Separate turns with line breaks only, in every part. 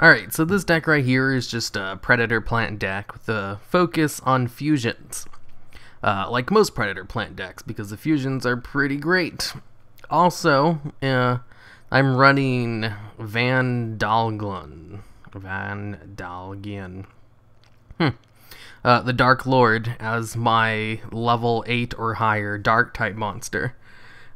Alright, so this deck right here is just a Predaplant deck with a focus on fusions. Uh, like most Predaplant decks, because the fusions are pretty great. Also, uh, I'm running Van Dalglun. Van'Dalgyon. Hmm. Uh, the Dark Lord as my level 8 or higher Dark type monster.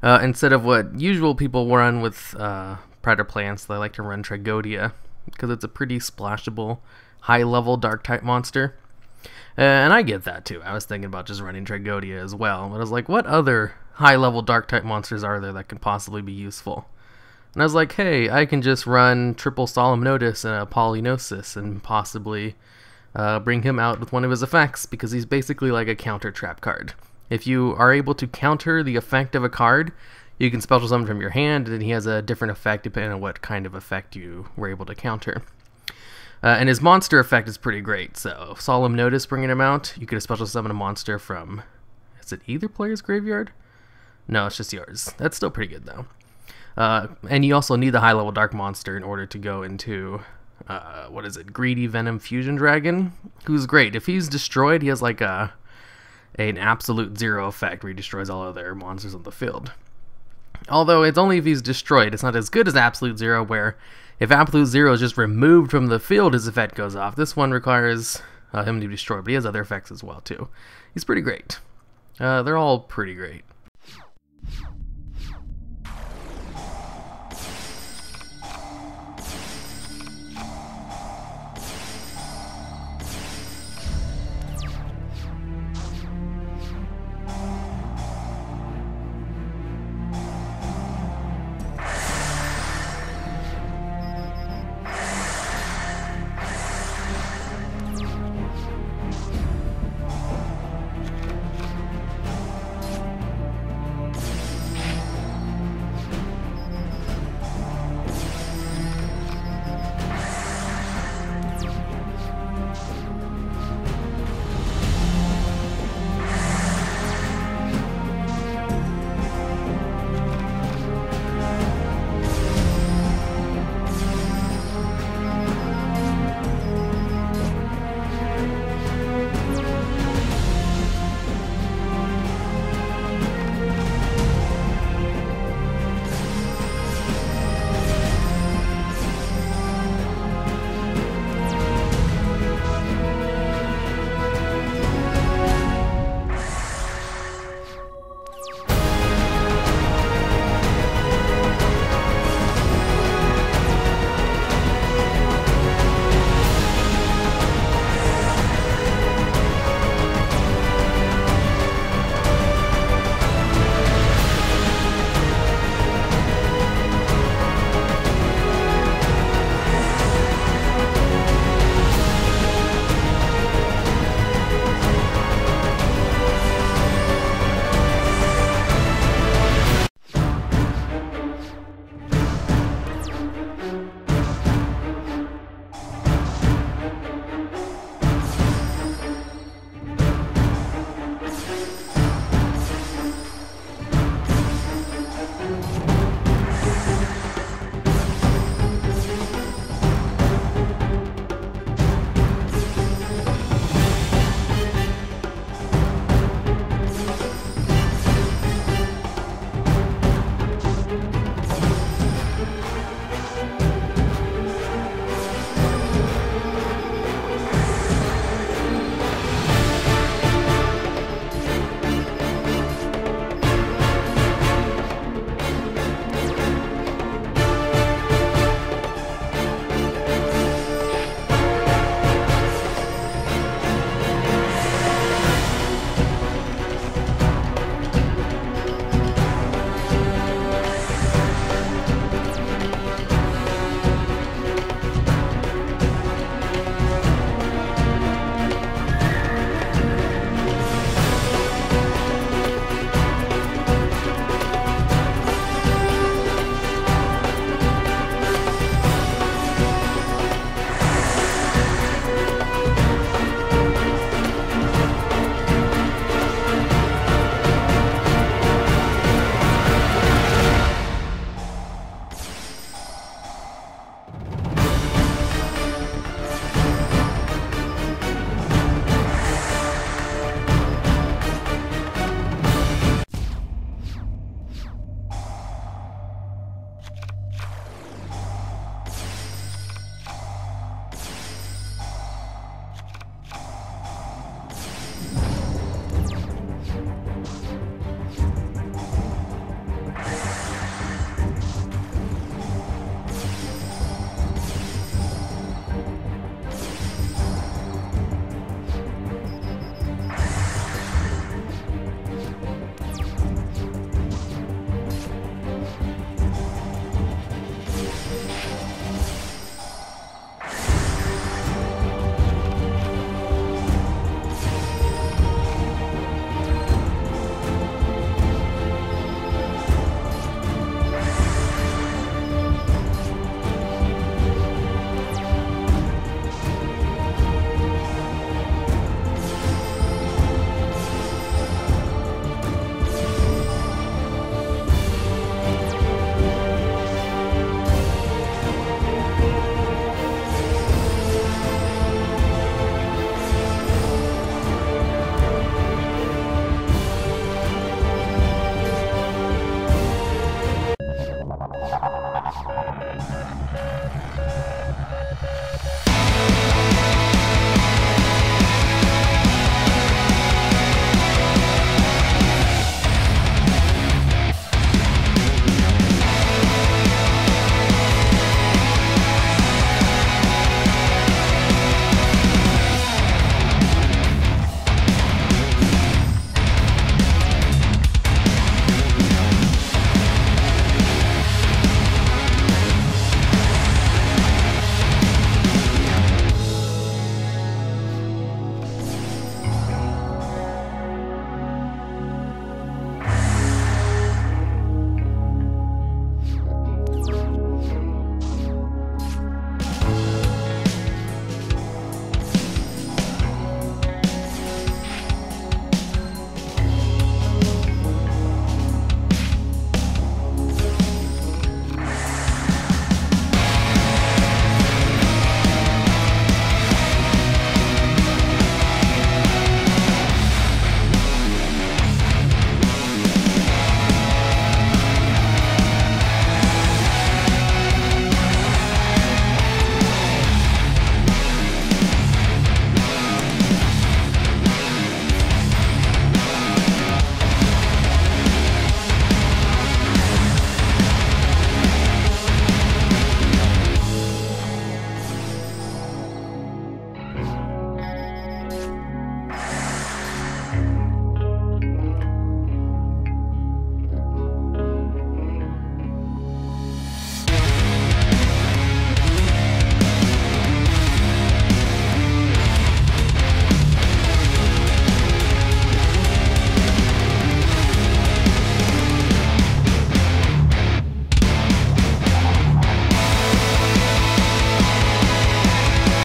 Uh, instead of what usual people run with uh, Predaplants, they like to run Tragoedia because it's a pretty splashable, high level dark type monster. And I get that too. I was thinking about just running Tragoedia as well, but I was like, what other high level dark type monsters are there that could possibly be useful? And I was like, hey, I can just run triple Solemn Notice and a Pollinosis and possibly uh, bring him out with one of his effects because he's basically like a counter trap card. If you are able to counter the effect of a card, you can special summon from your hand, and he has a different effect depending on what kind of effect you were able to counter. Uh, and his monster effect is pretty great. So, Solemn Notice bringing him out, you could special summon a monster from. Is it either player's graveyard? No, it's just yours. That's still pretty good, though. Uh, and you also need the high level Dark Monster in order to go into. Uh, what is it? Greedy Venom Fusion Dragon, who's great. If he's destroyed, he has like a an absolute zero effect where he destroys all other monsters on the field. Although it's only if he's destroyed. It's not as good as Absolute Zero, where if Absolute Zero is just removed from the field, his effect goes off. This one requires uh, him to be destroyed, but he has other effects as well, too. He's pretty great. Uh, they're all pretty great.